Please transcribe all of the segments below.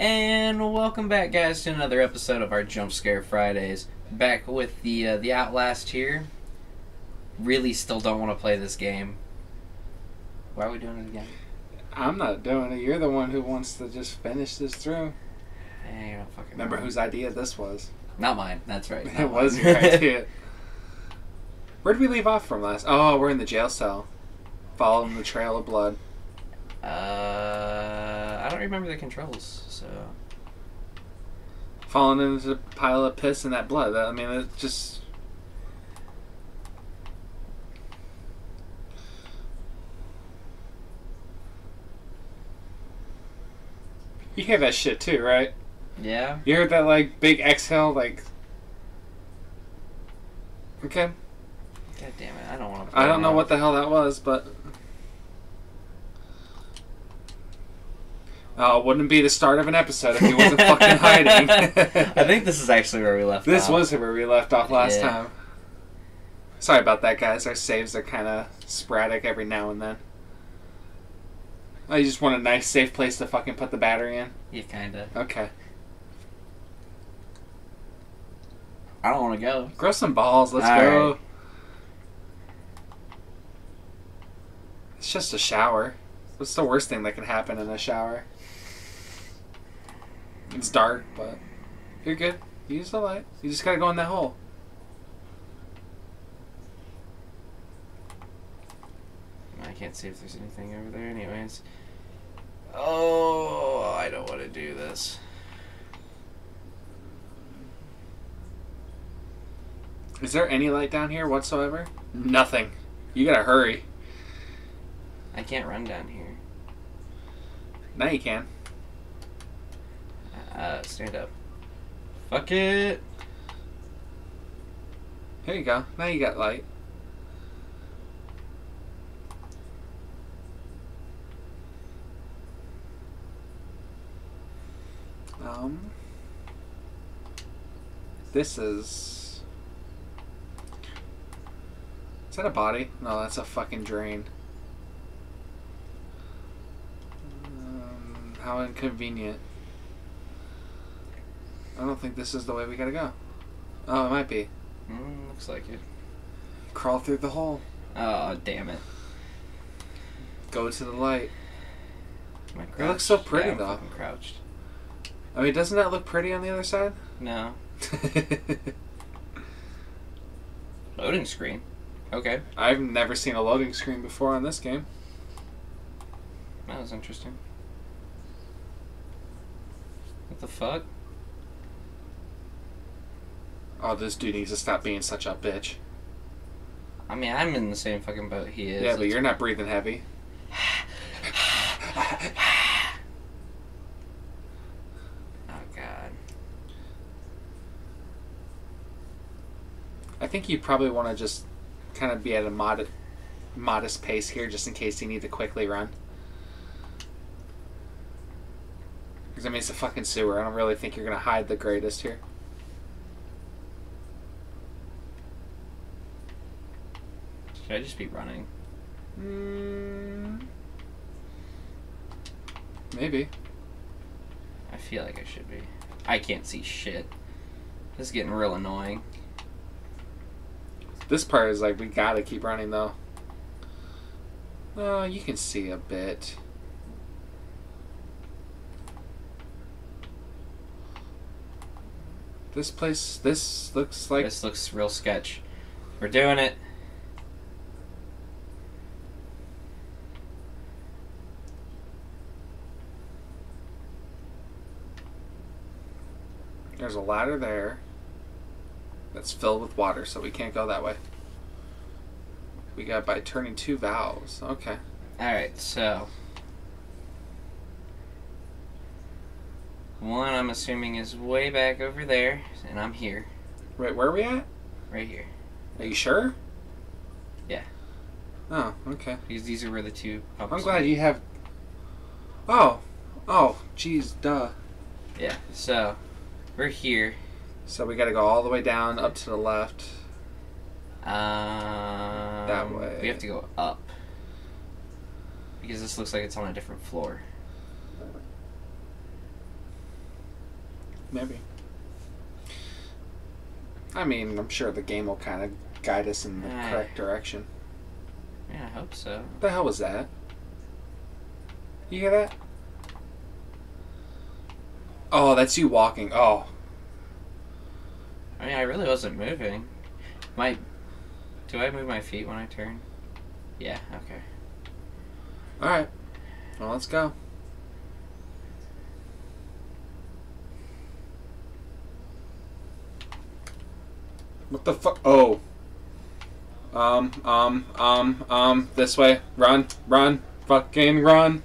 And welcome back, guys, to another episode of our Jump Scare Fridays. Back with the uh, the Outlast here. Really, still don't want to play this game. Why are we doing it again? I'm not doing it. You're the one who wants to just finish this through. Eh, you don't fucking Remember whose idea this was? Not mine. That's right. it was your idea. Where did we leave off from last? Oh, we're in the jail cell, following the trail of blood. uh, I don't remember the controls, so Falling into a pile of piss and that blood. I mean, it just. You hear that shit too, right? yeah. You heard that like big exhale, like. Okay. God damn it! I don't want to. I don't know what the hell that was, but. Oh, it wouldn't be the start of an episode if he wasn't fucking hiding. I think this is actually where we left. This off. was where we left off last Yeah. time. Sorry about that, guys. Our saves are kind of sporadic every now and then. I just want a nice, safe place to fucking put the battery in. Yeah, kinda. Okay. I don't want to go. Grow some balls. Let's All go. right. It's just a shower. What's the worst thing that can happen in a shower? It's dark, but you're good. Use the light. You just gotta go in that hole. I can't see if there's anything over there, anyways. Oh, I don't want to do this. Is there any light down here whatsoever? Nothing. You gotta hurry. I can't run down here. Now you can. Uh, stand up. Fuck it. Here you go. Now you got light. Um, this is. Is that a body? No, that's a fucking drain. Um, how inconvenient. I don't think this is the way we gotta go. Oh, it might be. Mm, looks like it. Crawl through the hole. Oh, damn it. Go to the light. Am It looks so pretty, Yeah, I'm though. fucking crouched. I mean, doesn't that look pretty on the other side? No. Loading screen. Okay. I've never seen a loading screen before on this game. That was interesting. What the fuck? Oh, this dude needs to stop being such a bitch. I mean, I'm in the same fucking boat he is. yeah, but It's- you're not breathing heavy. Oh, God. I think you probably want to just kind of be at a mod- modest pace here just in case you need to quickly run. Because, I mean, it's a fucking sewer. I don't really think you're going to hide the greatest here. Should I just be running? Mm, maybe. I feel like I should be. I can't see shit. This is getting real annoying. This part is like, we gotta keep running, though. Oh, you can see a bit. This place, this looks like this looks real sketch. We're doing it. There's a ladder there that's filled with water, so we can't go that way. We got by turning two valves. Okay. Alright, so. One, I'm assuming, is way back over there, and I'm here. Wait, where are we at? Right here. Are you sure? Yeah. Oh, okay. Because these are where the two pumps I'm glad you have. Oh, oh, jeez, duh. Yeah, so. We're here. So we got to go all the way down up to the left. Um, way. We have to go up. Because this looks like it's on a different floor. maybe. I mean, I'm sure the game will kind of guide us in the correct direction. Yeah, I hope so. What the hell was that? You hear that? Oh, that's you walking. Oh, I mean, I really wasn't moving. My, do I move my feet when I turn? Yeah. Okay. all right. Well, let's go. What the fuck? Oh. Um, um, um, um, this way. Run, run, fucking run.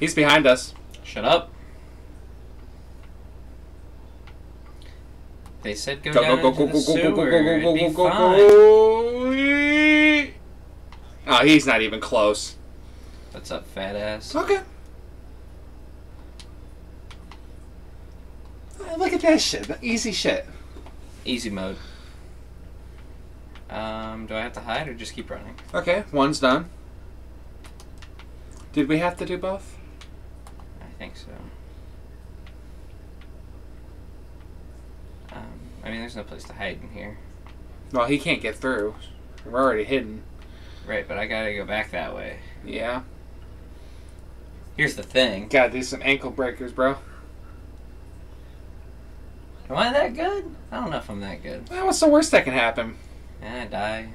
He's behind us. Shut up. They said go, Go, down go, go, into go, the go, go, go, go, go, It'd go, be go, go. Oh, he's not even close. What's up, fat ass? Okay. Oh, Look at that shit. Easy shit. Easy mode. Um, do I have to hide or just keep running? Okay, one's done. Did we have to do both? I think so. Um, I mean, there's no place to hide in here. Well, he can't get through. We're already hidden. Right, but I gotta go back that way. Yeah. Here's the thing. Gotta do some ankle breakers, bro. Am I that good? I don't know if I'm that good. Well, what's the worst that can happen? Eh, I die.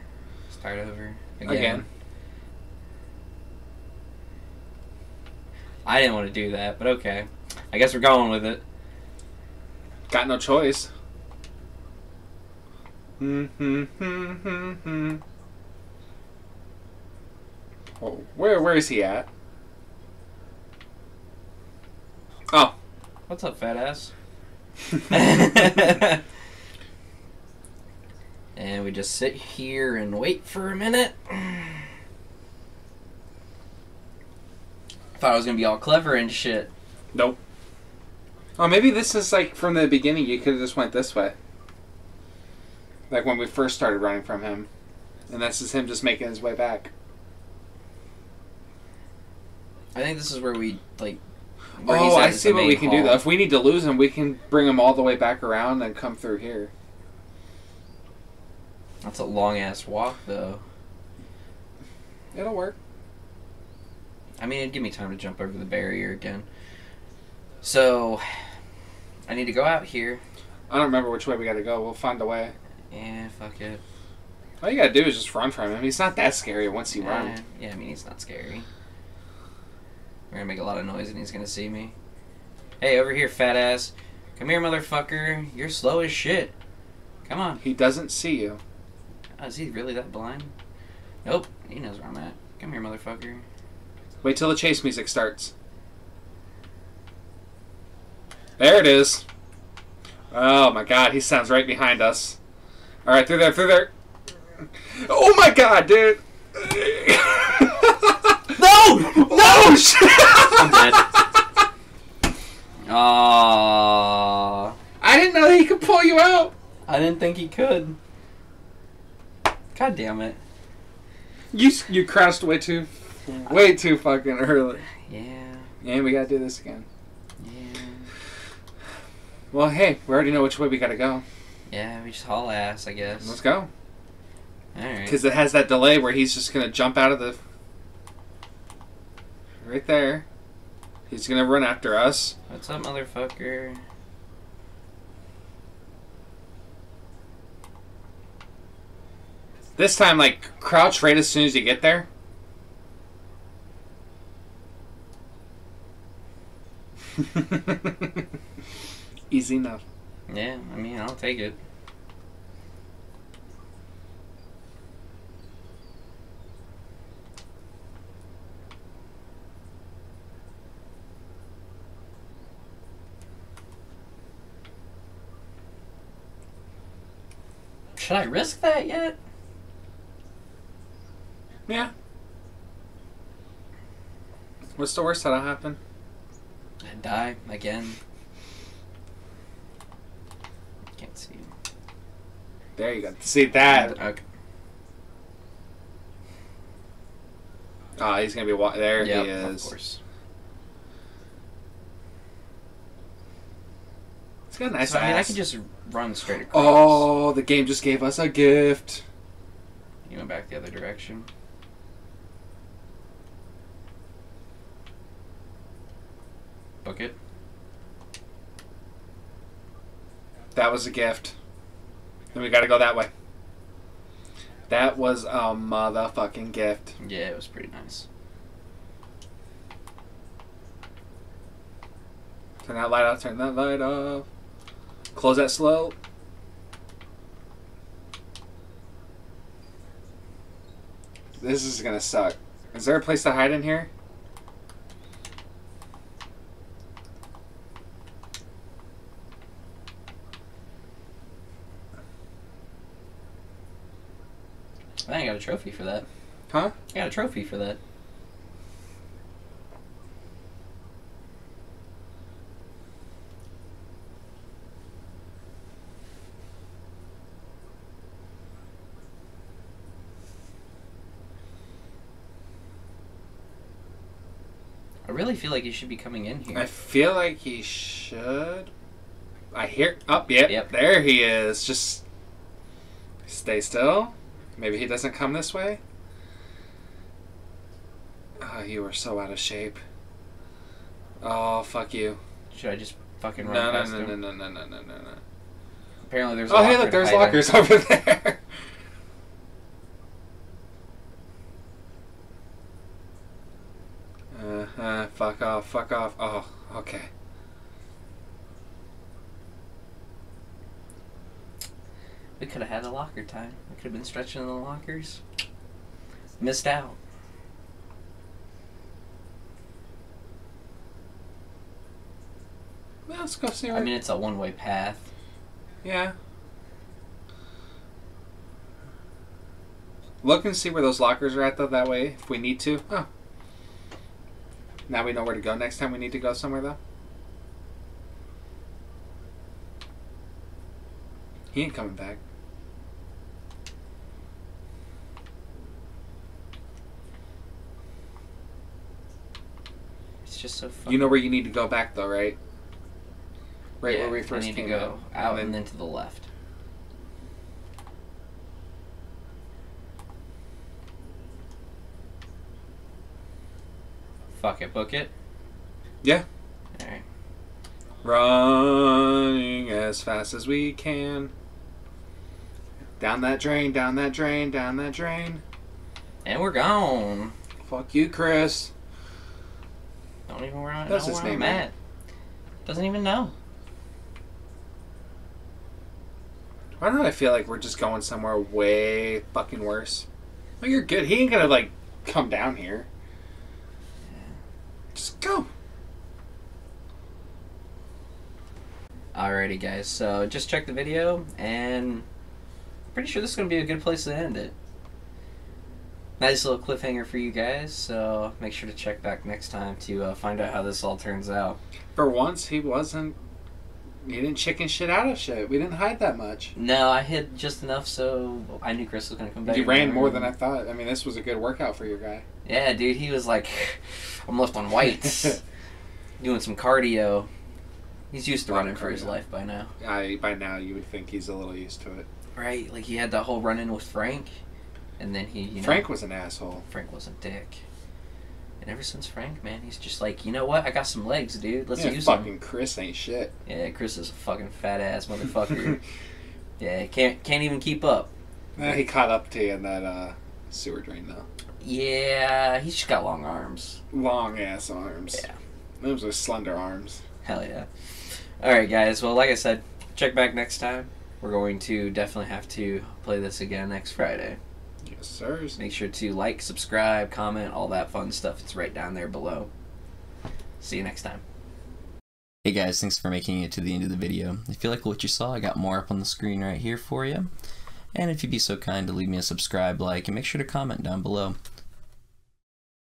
Start over. Again. Again. I didn't want to do that, but okay. I guess we're going with it. Got no choice. Mm-hmm. Oh, where, where is he at? Oh. What's up, fat ass? and we just sit here and wait for a minute. Thought I was gonna be all clever and shit. Nope. Oh, maybe this is like from the beginning. You could have just went this way, like when we first started running from him, and this is him just making his way back. I think this is where we like. where Oh, I see what we can do. Though, if we need to lose him, we can bring him all the way back around and come through here. That's a long ass walk, though. It'll work. I mean, it'd give me time to jump over the barrier again. So, I need to go out here. I don't remember which way we got to go. We'll find a way. Yeah, fuck it. All you gotta do is just run from him. He's not that scary once you run. Eh, yeah, I mean, he's not scary. We're gonna make a lot of noise and he's gonna see me. Hey, over here, fat ass. Come here, motherfucker. You're slow as shit. Come on. He doesn't see you. Oh, is he really that blind? Nope. He knows where I'm at. Come here, motherfucker. Wait till the chase music starts. There it is. Oh my god, he sounds right behind us. Alright, through there, through there. Oh my god, dude! No! No! Oh, shit! I'm dead. Aww. I didn't know he could pull you out! I didn't think he could. God damn it. You you crouched way too way too fucking early. Yeah. And we gotta do this again. Yeah. Well, hey, we already know which way we gotta go. Yeah, we just haul ass, I guess. Let's go. Alright. Because it has that delay where he's just gonna jump out of the. Right there. He's gonna run after us. What's up, motherfucker? This time, like, crouch right as soon as you get there. Easy enough. Yeah, I mean, I'll take it. Should I risk that yet? Yeah. What's the worst that'll happen? I die again. Can't see. There you go. See that? Okay. Oh, he's gonna be wa- there. Yep, he of is. course. got a nice so, I mean, I can just run straight across. Oh, the game just gave us a gift. You went back the other direction. Book it. That was a gift. Then we gotta go that way. That was a motherfucking gift. Yeah, it was pretty nice. Turn that light off, turn that light off. Close that slow. This is gonna suck. Is there a place to hide in here? I think I got a trophy for that. Huh? I got a trophy for that. I really feel like he should be coming in here. I feel like he should. I hear. Up, oh, yep, Yep. There he is. Just stay still. Maybe he doesn't come this way. Oh, you are so out of shape. Oh, fuck you. Should I just fucking run no, past no, him? no, no, no, no, no, no. no. Apparently there's Oh, hey, look, there's lockers over there. Uh, uh, fuck off, fuck off. Oh, okay. We could have had a locker time. We could have been stretching in the lockers. Missed out. Well, let's go see I mean, it's a one-way path. yeah. Look and see where those lockers are at, though, that way, if we need to. Oh. Now we know where to go next time we need to go somewhere, though. He ain't coming back. Just so fun. You know where you need to go back, though, right? Right Yeah, where we first I need came to go in. out And and then- then to the left. Fuck it, book it. Yeah. All right. Running as fast as we can. Down that drain, down that drain, down that drain. And we're gone. Fuck you, Chris. Don't even where, I, That's know his where name, I'm right? at. Doesn't even know. Why don't I feel like we're just going somewhere way fucking worse? Well, you're good. He ain't gonna, like, come down here. Just go. Alrighty, guys. So just check the video, and pretty sure this is gonna be a good place to end it. Nice little cliffhanger for you guys. So make sure to check back next time to uh, find out how this all turns out. For once, he wasn't. He didn't chicken shit out of shit. We didn't hide that much. No, I hid just enough so I knew Chris was gonna come back. You in ran more than I thought. I mean, this was a good workout for your guy. Yeah, dude. He was like, I'm lifting weights, doing some cardio. He's used to running for his life by now. I by now you would think he's a little used to it. Right, like he had that whole run in with Frank, and then he, you know, Frank was an asshole. Frank was a dick. And ever since Frank, man, he's just like, you know what? I got some legs, dude. Let's yeah, use them. fucking Chris ain't shit. Yeah, Chris is a fucking fat ass motherfucker. yeah, can't can't even keep up. Eh, he caught up to you in that uh, sewer drain though. Yeah, he's just got long arms. Long ass arms. Yeah. Those are slender arms. Hell yeah. All right, guys. Well, like I said, check back next time. We're going to definitely have to play this again next Friday. Yes, sirs. Make sure to like, subscribe, comment, all that fun stuff. It's right down there below. See you next time. Hey guys, thanks for making it to the end of the video. If you like what you saw, I got more up on the screen right here for you. And if you'd be so kind to leave me a subscribe, like, and make sure to comment down below.